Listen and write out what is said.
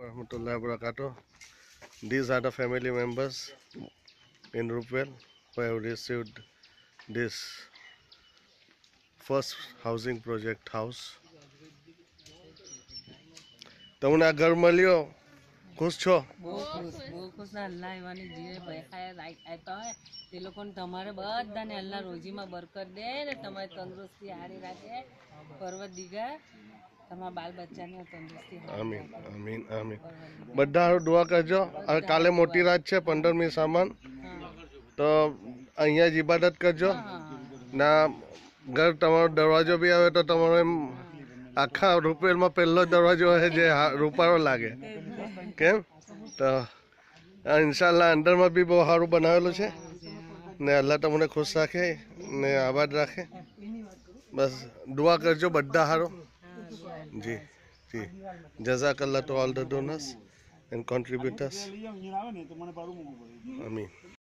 warahmatullahi wabarakatuh. These are the family members in Rupwell who have received this first housing project house. તમને આ ઘર મળ્યો ખુશ છો બહુ ખુશ બહુ ખુશ ને અલ્લાહ એવાની જે પૈસા આપ્યા હોય તે લોકોને તમારે બધાને અલ્લાહ રોજીમાં બરકત દે ને તમારી તંદુરસ્તી હારી રાખે પર્વત દીગા તમારા બાલ બચ્ચાની તંદુરસ્તી આમીન. આમીન આમીન. બધા દુઆ કરજો. હવે કાલે મોટી રાત છે પંદરમી સામાન. તો અહીંયા જ ઇબાદત કરજો. ના ઘર તમારો દરવાજો બી આવે તો તમારો એમ આખા રૂપેલમાં પહેલો દરવાજો હોય જે રૂપાળો લાગે. કેમ? તો ઇન્શાલ્લાહ અંદરમાં બી બહુ સારું બનાવેલું છે. ને અલ્લાહ તમને ખુશ રાખે ને આબાદ રાખે. બસ દુઆ કરજો બધા સારું જી જી. જઝાકલ્લા to all the donors and contributors આમીન